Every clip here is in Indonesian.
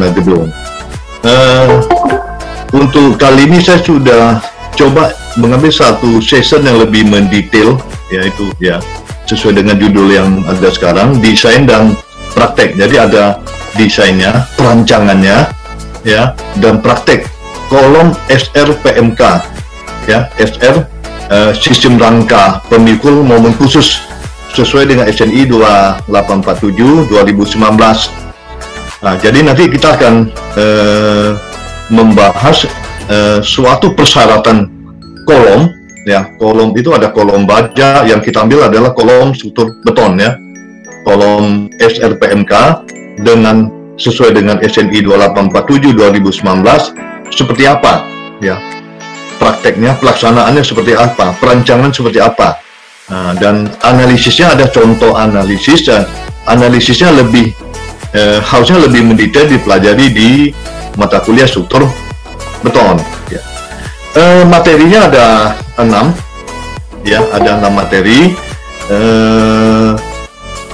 bangunan gedung. Uh, untuk kali ini saya sudah coba mengambil satu session yang lebih mendetail, yaitu ya sesuai dengan judul yang ada sekarang, desain dan praktek. Jadi ada desainnya, perancangannya, ya, dan praktek kolom SRPMK, ya, SR uh, sistem rangka pemikul momen khusus sesuai dengan SNI 2847 2019. Nah, jadi nanti kita akan uh, membahas uh, suatu persyaratan kolom ya. Kolom itu ada kolom baja yang kita ambil adalah kolom struktur beton ya. Kolom SRPMK dengan sesuai dengan SNI 2847 2019 seperti apa ya. Prakteknya pelaksanaannya seperti apa perancangan seperti apa. Nah, dan analisisnya ada contoh analisis dan analisisnya lebih eh, harusnya lebih mendetail dipelajari di mata kuliah struktur beton ya. eh, materinya ada enam ya ada enam materi. Eh,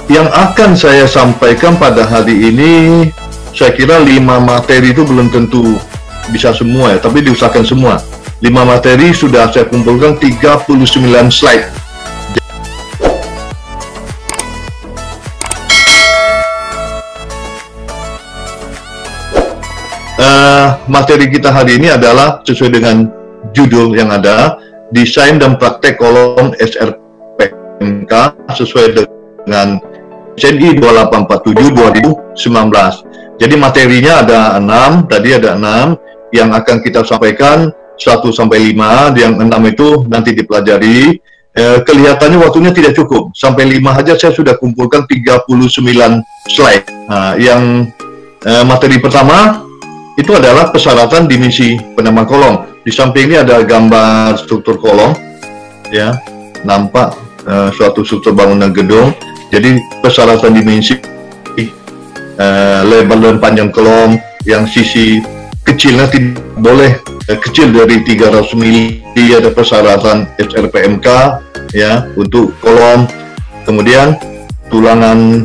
yang akan saya sampaikan pada hari ini saya kira lima materi itu belum tentu bisa semua ya tapi diusahakan semua. Lima materi sudah saya kumpulkan 39 slide materi kita hari ini adalah sesuai dengan judul yang ada desain dan praktek kolom SRPMK sesuai dengan CNI 2847 2019. Jadi materinya ada enam, tadi ada enam yang akan kita sampaikan 1 sampai 5, yang enam itu nanti dipelajari. Eh, kelihatannya waktunya tidak cukup, sampai 5 aja saya sudah kumpulkan 39 slide. Nah, yang eh, materi pertama itu adalah persyaratan dimensi penambang kolom. Di samping ini ada gambar struktur kolom, ya, nampak eh, suatu struktur bangunan gedung. Jadi persyaratan dimensi uh, lebar dan panjang kolom yang sisi kecilnya tidak boleh uh, kecil dari 300 mili ada persyaratan SRPMK ya untuk kolom kemudian tulangan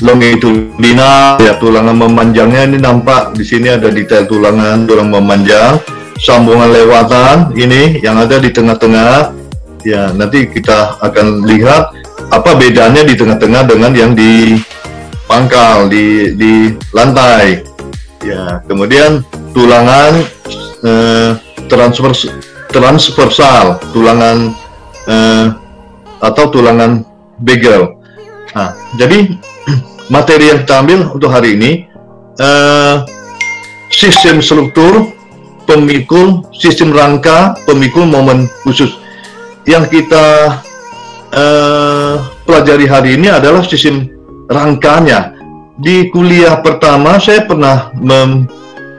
longitudinal ya tulangan memanjangnya ini nampak di sini ada detail tulangan tulang memanjang sambungan lewatan ini yang ada di tengah-tengah. Ya nanti kita akan lihat apa bedanya di tengah-tengah dengan yang di pangkal di di lantai. Ya kemudian tulangan eh, transfer transversal tulangan eh, atau tulangan bagel nah jadi materi yang kita ambil untuk hari ini eh, sistem struktur pemikul sistem rangka pemikul momen khusus yang kita uh, pelajari hari ini adalah sistem rangkanya. Di kuliah pertama saya pernah mem,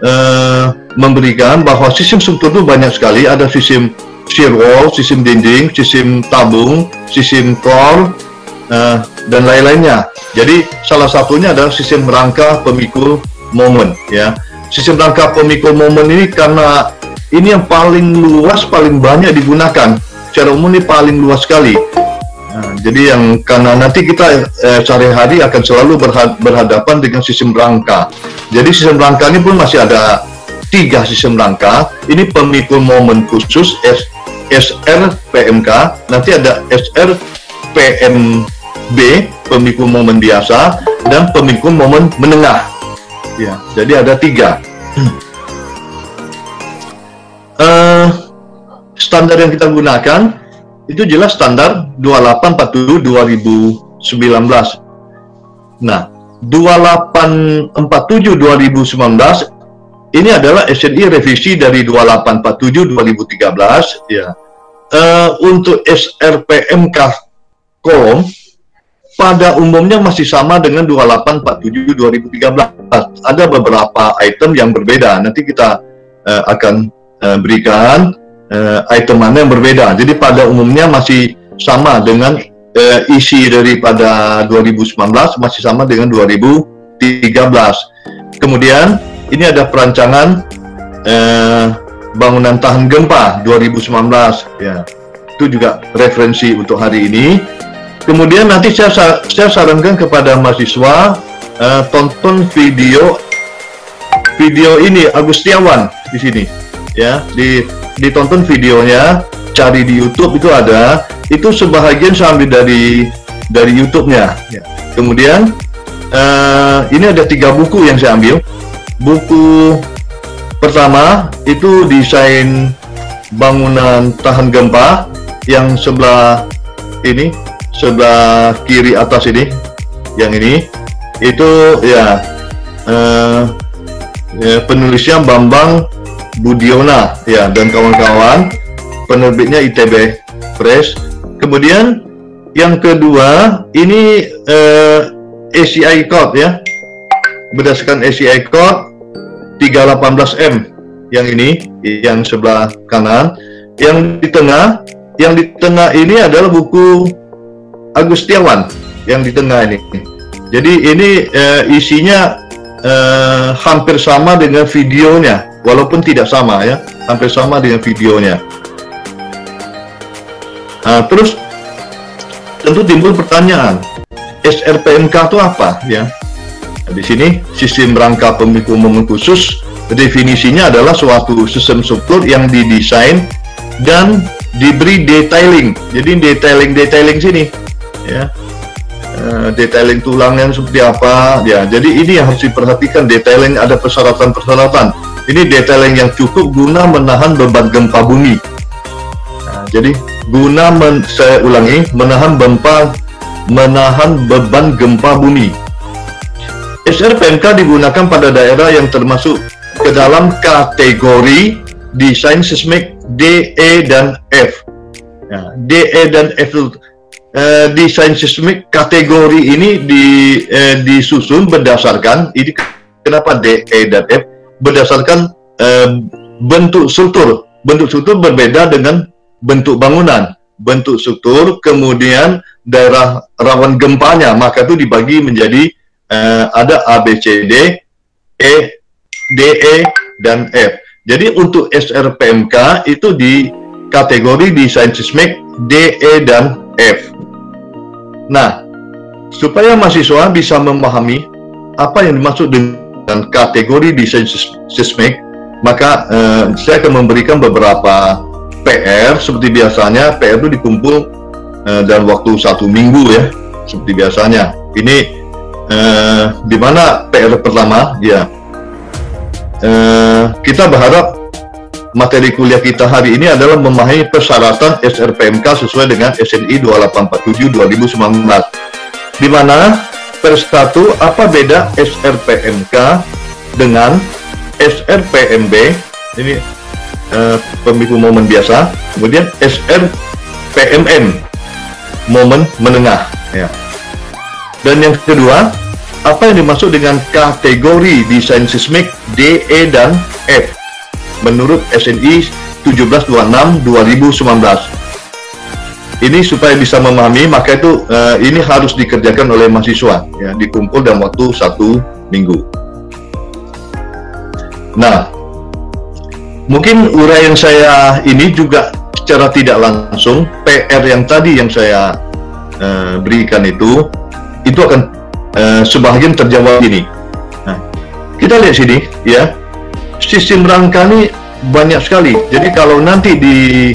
uh, memberikan bahwa sistem struktur itu banyak sekali. Ada sistem shear wall, sistem dinding, sistem tabung, sistem core, uh, dan lain-lainnya. Jadi salah satunya adalah sistem rangka pemikul momen. Ya, sistem rangka pemikul momen ini karena ini yang paling luas, paling banyak digunakan. Secara umum ini paling luas sekali Nah, jadi yang karena nanti kita eh, sehari-hari akan selalu berhadapan dengan sistem rangka. Jadi sistem rangka ini pun masih ada tiga sistem rangka. Ini pemikul momen khusus S, SR PMK. Nanti ada SR PMB pemikul momen biasa dan pemikul momen menengah. Ya, jadi ada tiga. uh, standar yang kita gunakan itu jelas standar 2847 2019. Nah, 2847 2019 ini adalah SNI revisi dari 2847 2013 ya. Uh, untuk SRPMK kolom pada umumnya masih sama dengan 2847 2013. Ada beberapa item yang berbeda. Nanti kita uh, akan uh, berikan uh, item mana yang berbeda. Jadi pada umumnya masih sama dengan uh, isi daripada 2019 masih sama dengan 2013. Kemudian ini ada perancangan uh, bangunan tahan gempa 2019 ya. Itu juga referensi untuk hari ini. Kemudian nanti saya saya sarankan kepada mahasiswa uh, tonton video video ini Agustiawan di sini ya. Di ditonton videonya cari di YouTube itu ada. Itu sebahagian saya ambil dari dari YouTube-nya ya. kemudian uh, ini ada tiga buku yang saya ambil. Buku pertama itu desain bangunan tahan gempa yang sebelah ini sebelah kiri atas ini yang ini itu ya, uh, ya penulisnya Bambang Budiona ya dan kawan-kawan penerbitnya ITB Press. Kemudian yang kedua ini eh, ACI code ya berdasarkan ACI code 318M yang ini yang sebelah kanan. Yang di tengah yang di tengah ini adalah buku Agustiawan yang di tengah ini jadi ini uh, isinya uh, hampir sama dengan videonya, walaupun tidak sama ya, hampir sama dengan videonya. Nah, terus tentu timbul pertanyaan, SRPMK itu apa ya? Nah, di sini sistem rangka pemikul momen khusus definisinya adalah suatu sistem struktur yang didesain dan diberi detailing. Jadi detailing detailing sini ya. Eh, detailing tulangnya seperti apa? Ya jadi ini yang harus diperhatikan detailing ada persyaratan-persyaratan. Ini detailing yang cukup guna menahan beban gempa bumi. Nah, jadi guna men, saya ulangi menahan gempa menahan beban gempa bumi. SRPMK digunakan pada daerah yang termasuk ke dalam kategori desain seismik DE dan F. Ya, DE dan F Uh, desain seismik kategori ini di, uh, disusun berdasarkan ini kenapa D, E dan F berdasarkan uh, bentuk struktur. Bentuk struktur berbeda dengan bentuk bangunan. Bentuk struktur kemudian daerah rawan gempanya maka itu dibagi menjadi uh, ada A, B, C, D, E, D, E dan F. Jadi untuk SRPMK itu di kategori desain seismik D, E dan F. Nah, supaya mahasiswa bisa memahami apa yang dimaksud dengan kategori desain seismik, maka eh, saya akan memberikan beberapa PR seperti biasanya. PR itu dikumpul eh, dalam waktu satu minggu ya, seperti biasanya. Ini eh, di mana PR pertama ya eh, kita berharap materi kuliah kita hari ini adalah memahami persyaratan SRPMK sesuai dengan SNI 2847 2019. Di mana per satu apa beda SRPMK dengan SRPMB ini eh, pemiku momen biasa, kemudian SRPMM momen menengah ya. Dan yang kedua, apa yang dimaksud dengan kategori desain seismik DE dan F? Menurut SNI 1726 2019. Ini supaya bisa memahami, maka itu uh, ini harus dikerjakan oleh mahasiswa, ya, dikumpul dalam waktu satu minggu. Nah, mungkin uraian saya ini juga secara tidak langsung PR yang tadi yang saya uh, berikan itu, itu akan uh, sebagian terjawab ini. Nah, kita lihat sini, ya sistem rangka ini banyak sekali. Jadi kalau nanti di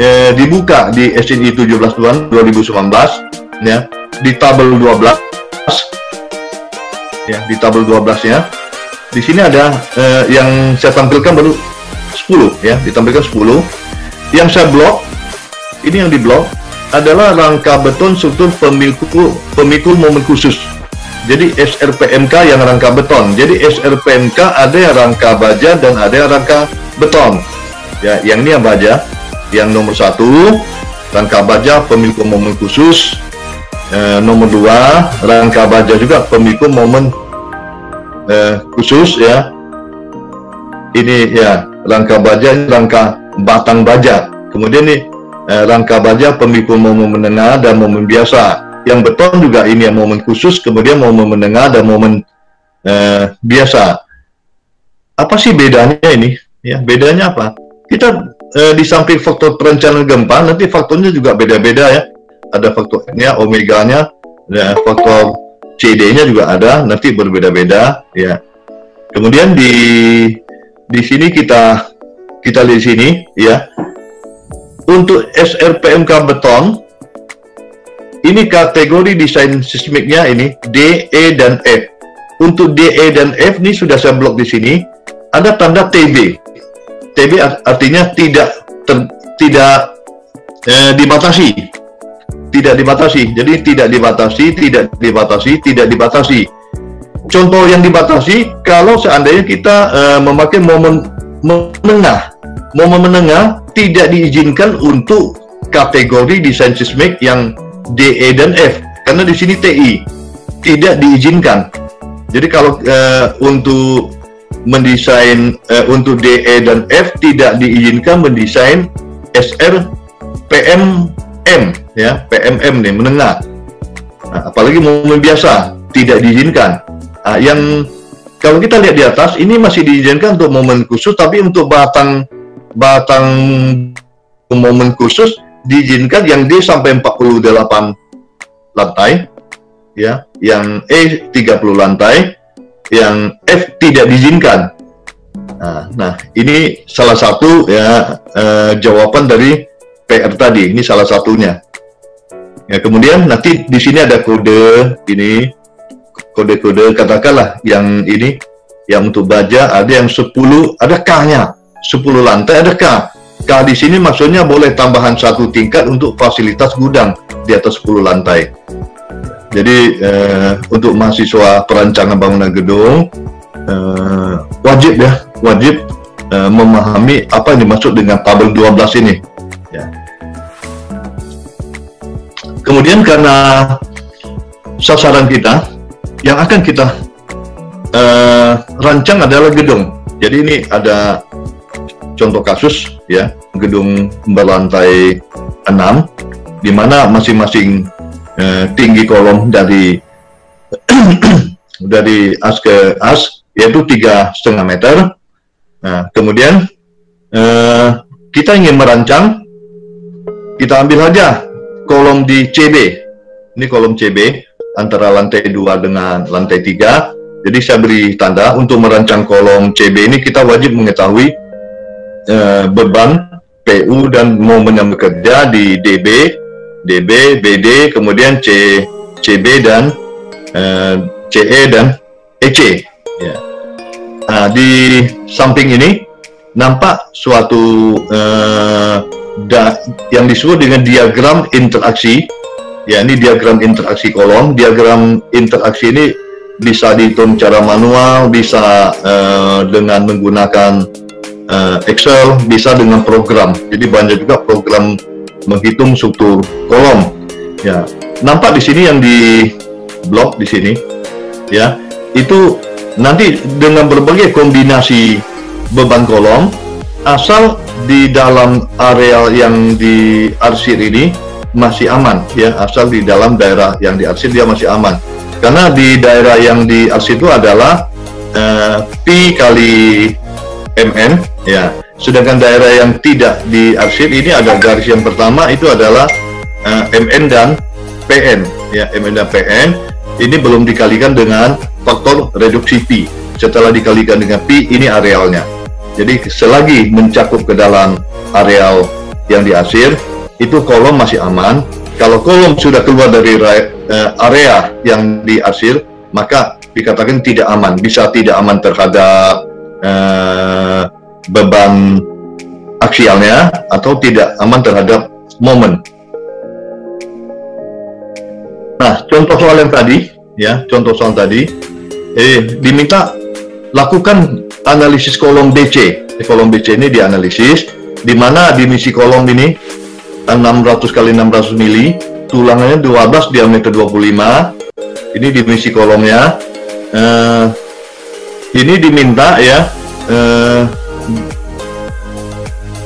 eh, dibuka di SNI 17 2019 ya, di tabel 12 ya, di tabel 12 ya. Di sini ada eh, yang saya tampilkan baru 10 ya, ditampilkan 10. Yang saya blok ini yang di blok adalah rangka beton struktur pemikul pemikul momen khusus jadi SRPMK yang rangka beton. Jadi SRPMK ada yang rangka baja dan ada yang rangka beton. Ya, yang ini yang baja. Yang nomor satu rangka baja pemikul momen khusus. E, nomor dua rangka baja juga pemikul momen e, khusus ya. Ini ya rangka baja, rangka batang baja. Kemudian nih e, rangka baja pemikul momen menengah dan momen biasa yang beton juga ini yang momen khusus, kemudian momen menengah dan momen eh, biasa. Apa sih bedanya ini? Ya, bedanya apa? Kita eh, di samping faktor perencanaan gempa, nanti faktornya juga beda-beda ya. Ada faktornya, omeganya, ya, faktor CD-nya juga ada, nanti berbeda-beda ya. Kemudian di di sini kita kita lihat sini ya. Untuk SRPMK beton ini kategori desain sismiknya ini D, E dan F. Untuk D, E dan F ini sudah saya blok di sini. Ada tanda TB. TB artinya tidak ter, tidak eh, dibatasi. Tidak dibatasi. Jadi tidak dibatasi, tidak dibatasi, tidak dibatasi. Contoh yang dibatasi kalau seandainya kita eh, memakai momen menengah. Momen menengah tidak diizinkan untuk kategori desain sismik yang D, E, dan F. Karena di sini TI tidak diizinkan. Jadi kalau uh, untuk mendesain uh, untuk E, dan F tidak diizinkan mendesain SR PMM ya PMM nih menengah. Nah, apalagi momen biasa tidak diizinkan. Nah, yang kalau kita lihat di atas ini masih diizinkan untuk momen khusus, tapi untuk batang batang momen khusus diizinkan yang D sampai 48 lantai ya, yang E 30 lantai, yang F tidak diizinkan. Nah, nah ini salah satu ya eh, jawaban dari PR tadi. Ini salah satunya. Ya, kemudian nanti di sini ada kode ini kode-kode katakanlah yang ini yang untuk baja ada yang 10 ada K-nya 10 lantai ada K K di sini maksudnya boleh tambahan satu tingkat untuk fasilitas gudang di atas 10 lantai jadi eh, untuk mahasiswa perancangan bangunan gedung eh, wajib ya, wajib eh, memahami apa yang dimaksud dengan tabel 12 ini. Ya. Kemudian karena sasaran kita yang akan kita eh, rancang adalah gedung. Jadi ini ada contoh kasus ya gedung berlantai 6 di mana masing-masing eh, tinggi kolom dari dari as ke as yaitu tiga setengah meter. Nah, kemudian eh, kita ingin merancang, kita ambil saja kolom di CB. Ini kolom CB antara lantai 2 dengan lantai 3. Jadi saya beri tanda untuk merancang kolom CB ini kita wajib mengetahui eh, beban PU dan momen yang bekerja di DB DB, BD, kemudian C, CB dan uh, eh, CE dan EC. Ya. Nah, di samping ini nampak suatu uh, da, yang disebut dengan diagram interaksi. Ya, ini diagram interaksi kolom. Diagram interaksi ini bisa dihitung secara manual, bisa uh, dengan menggunakan uh, Excel, bisa dengan program. Jadi banyak juga program menghitung struktur kolom. Ya, nampak di sini yang di blok di sini, ya, itu nanti dengan berbagai kombinasi beban kolom, asal di dalam area yang diarsir ini masih aman, ya, asal di dalam daerah yang diarsir dia masih aman. Karena di daerah yang diarsir itu adalah uh, P kali MN, ya, Sedangkan daerah yang tidak diarsip ini ada garis yang pertama itu adalah uh, eh, MN dan PN ya MN dan PN ini belum dikalikan dengan faktor reduksi P. Setelah dikalikan dengan P ini arealnya. Jadi selagi mencakup ke dalam areal yang diarsir itu kolom masih aman. Kalau kolom sudah keluar dari uh, area yang diarsir maka dikatakan tidak aman, bisa tidak aman terhadap uh, beban aksialnya atau tidak aman terhadap momen. Nah, contoh soal yang tadi, ya, contoh soal tadi, eh, diminta lakukan analisis kolom DC. Kolom DC ini dianalisis, di mana dimensi kolom ini 600 kali 600 mili, tulangannya 12 diameter 25. Ini dimensi kolomnya. Eh, ini diminta ya. Eh,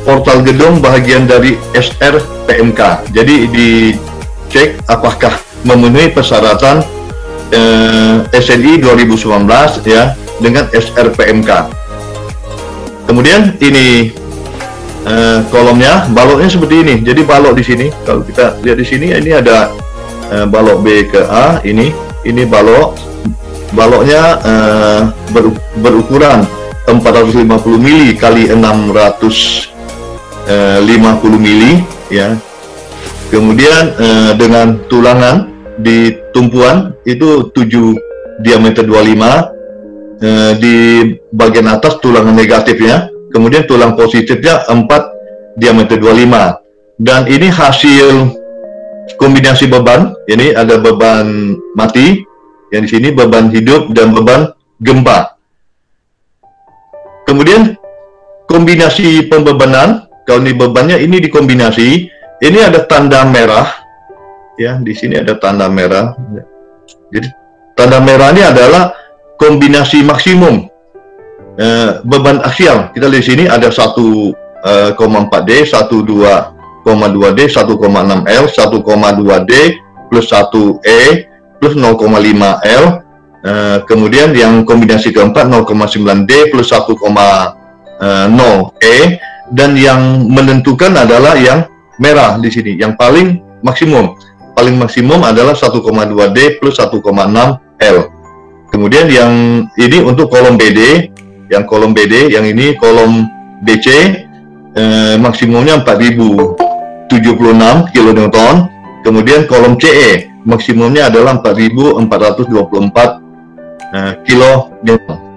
portal gedung bagian dari SR PMK. Jadi dicek apakah memenuhi persyaratan eh, SNI 2019 ya dengan SR PMK. Kemudian ini eh, kolomnya, baloknya seperti ini. Jadi balok di sini, kalau kita lihat di sini ini ada eh, balok B ke A ini, ini balok baloknya uh, ber, berukuran 450 mili kali 650 mili ya. Kemudian uh, dengan tulangan di tumpuan itu 7 diameter 25 uh, di bagian atas tulangan negatifnya kemudian tulang positifnya 4 diameter 25 dan ini hasil kombinasi beban ini ada beban mati yang di sini beban hidup dan beban gempa. Kemudian kombinasi pembebanan kalau ini bebannya ini dikombinasi ini ada tanda merah. Ya di sini ada tanda merah. Jadi tanda merah ini adalah kombinasi maksimum eh, beban aksial. Kita lihat sini ada 1,4 D 1,2,2 D 1,6 L 1,2 D plus 1 E plus 0,5 L eh, kemudian yang kombinasi keempat 0,9 D plus 1,0 E dan yang menentukan adalah yang merah di sini yang paling maksimum paling maksimum adalah 1,2 D plus 1,6 L. Kemudian yang ini untuk kolom BD, yang kolom BD, yang ini kolom BC, eh, maksimumnya 4076 kN. Kemudian kolom CE, maksimumnya adalah 4424 eh, kN.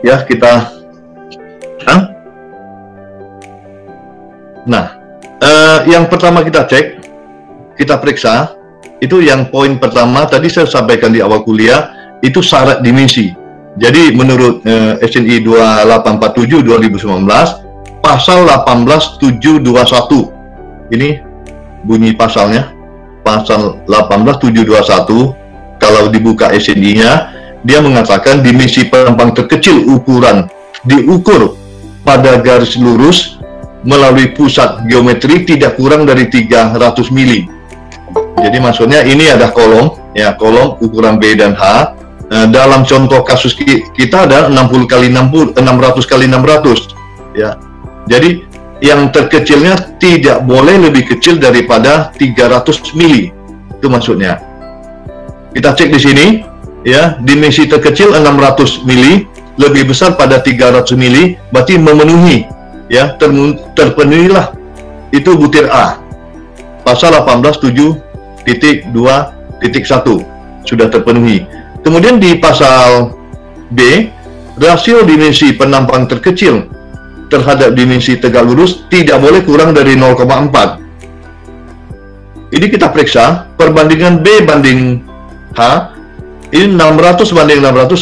ya kita nah eh, yang pertama kita cek kita periksa itu yang poin pertama tadi saya sampaikan di awal kuliah itu syarat dimensi jadi menurut eh, SNI 2847 2019 pasal 18721 ini bunyi pasalnya pasal 18721 kalau dibuka SNI-nya dia mengatakan dimensi penumpang terkecil ukuran diukur pada garis lurus melalui pusat geometri tidak kurang dari 300 mili. Jadi maksudnya ini ada kolom ya kolom ukuran B dan H. Nah, dalam contoh kasus kita ada 60 kali 60 600 kali 600 ya. Jadi yang terkecilnya tidak boleh lebih kecil daripada 300 mili. Itu maksudnya. Kita cek di sini ya dimensi terkecil 600 mili lebih besar pada 300 mili berarti memenuhi ya ter, terpenuhilah itu butir A pasal 18.7 titik 2 titik 1 sudah terpenuhi kemudian di pasal B rasio dimensi penampang terkecil terhadap dimensi tegak lurus tidak boleh kurang dari 0,4 ini kita periksa perbandingan B banding H ini 600 banding 600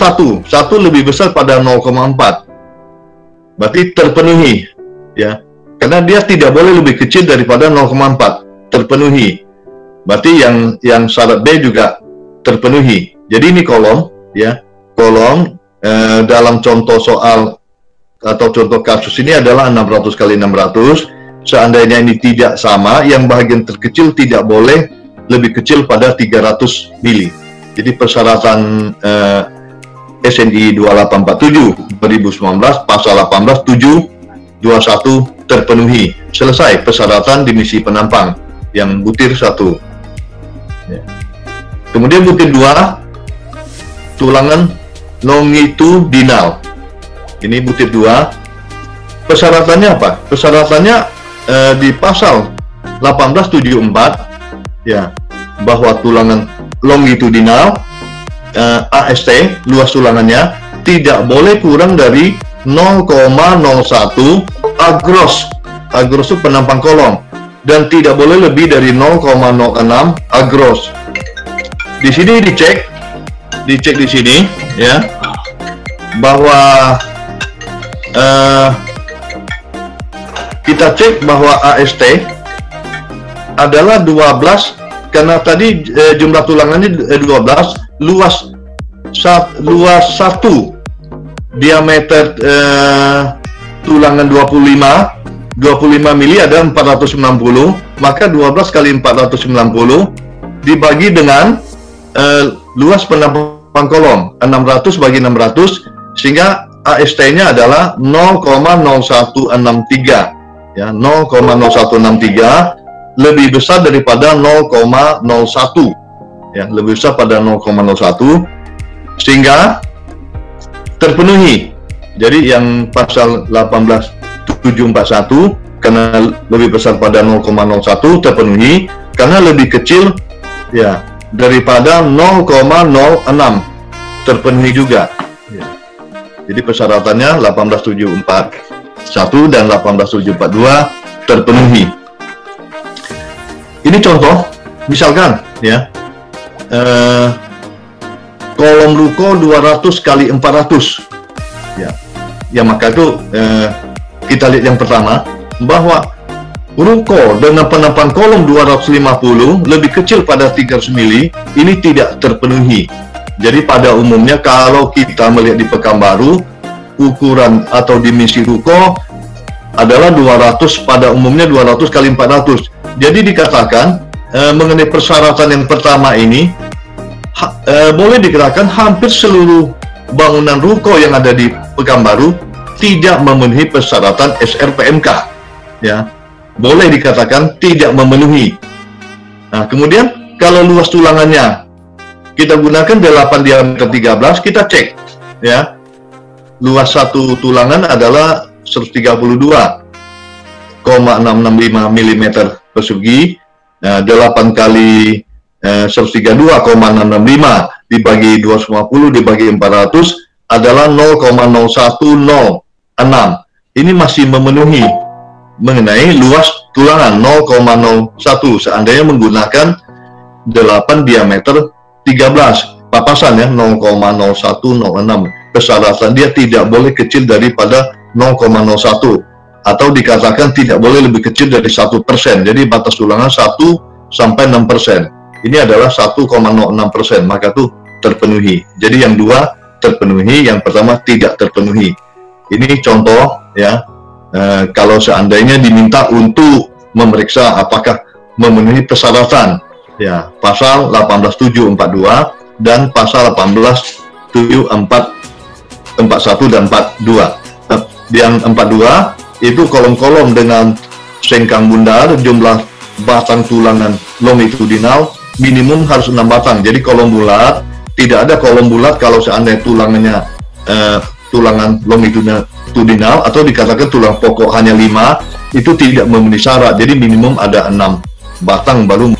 satu. Lebih besar pada 0,4 berarti terpenuhi ya. Karena dia tidak boleh lebih kecil daripada 0,4 terpenuhi. Berarti yang yang syarat B juga terpenuhi jadi ini kolom ya kolom eh, dalam contoh soal atau contoh kasus ini adalah 600 kali 600 seandainya ini tidak sama yang bagian terkecil tidak boleh lebih kecil pada 300 mili jadi persyaratan eh, SNI 2847 2019 pasal 18 7 21 terpenuhi. Selesai persyaratan dimisi penampang yang butir satu. Ya. Kemudian butir dua tulangan longitudinal. Ini butir dua. Persyaratannya apa? Persyaratannya eh, di pasal 1874 ya bahwa tulangan longitudinal eh, AST luas tulangannya tidak boleh kurang dari 0,01 agros agros itu penampang kolom dan tidak boleh lebih dari 0,06 agros di sini dicek dicek di sini ya bahwa uh, kita cek bahwa AST adalah 12 karena tadi eh, jumlah tulangannya eh, 12 luas sat, luas satu diameter eh, tulangan 25 25 mili ada 490 maka 12 kali 490 dibagi dengan eh, luas penampang kolom 600 bagi 600 sehingga AST-nya adalah 0,0163 ya 0,0163 lebih besar daripada 0,01 ya lebih besar pada 0,01 sehingga terpenuhi. Jadi yang pasal 18741 karena lebih besar pada 0,01 terpenuhi karena lebih kecil ya daripada 0,06 terpenuhi juga. Ya. jadi persyaratannya 18741 dan 18742 terpenuhi. Ini contoh misalkan ya. Eh, kolom ruko 200 kali 400 ya. Ya maka itu eh, kita lihat yang pertama bahwa ruko dengan penampang kolom 250 lebih kecil pada 300 mili ini tidak terpenuhi. Jadi pada umumnya kalau kita melihat di Pekanbaru ukuran atau dimensi ruko adalah 200 pada umumnya 200 kali 400. Jadi dikatakan e, mengenai persyaratan yang pertama ini ha, e, boleh dikatakan hampir seluruh bangunan ruko yang ada di Pekanbaru tidak memenuhi persyaratan SRPMK ya boleh dikatakan tidak memenuhi. Nah, kemudian kalau luas tulangannya kita gunakan 8 diameter 13, kita cek ya. Luas satu tulangan adalah 132,665 mm persegi. Nah, 8 kali eh, 132,665 dibagi 250 dibagi 400 adalah 0,0106. Ini masih memenuhi mengenai luas tulangan 0,01 seandainya menggunakan 8 diameter 13 papasan ya 0,0106 persyaratan dia tidak boleh kecil daripada 0,01 atau dikatakan tidak boleh lebih kecil dari satu persen. Jadi batas tulangan 1 sampai 6 persen. Ini adalah 1,06 persen maka itu terpenuhi. Jadi yang dua terpenuhi yang pertama tidak terpenuhi. Ini contoh ya Eh, kalau seandainya diminta untuk memeriksa apakah memenuhi persyaratan ya pasal 18742 dan pasal 18741 dan 42 eh, yang 42 itu kolom-kolom dengan sengkang bundar jumlah batang tulangan longitudinal minimum harus 6 batang. Jadi kolom bulat tidak ada kolom bulat kalau seandainya tulangannya eh, tulangan longitudinal longitudinal atau dikatakan tulang pokok hanya lima itu tidak memenuhi syarat. Jadi minimum ada enam batang baru